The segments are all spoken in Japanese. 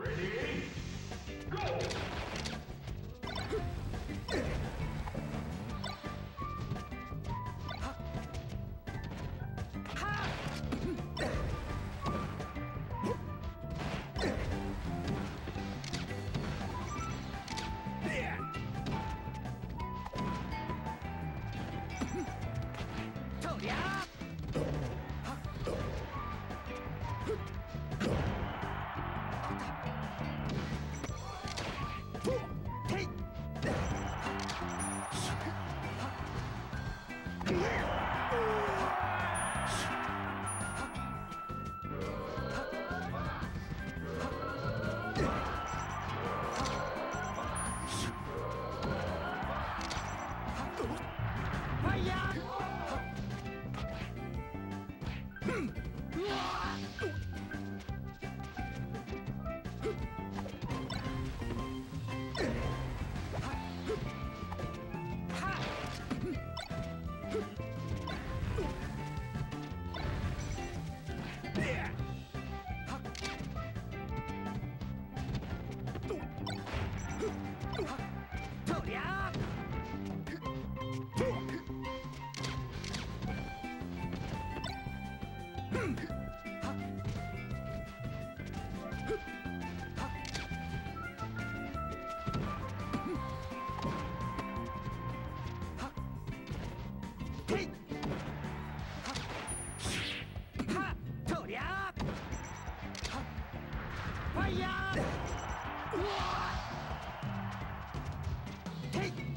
Ready? Go! ファイヤー！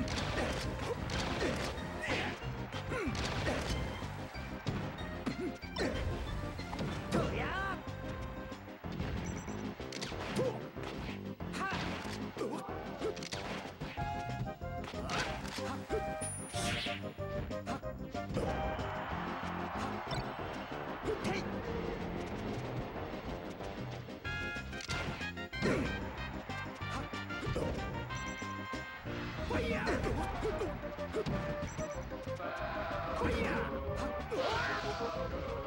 him! Chicago.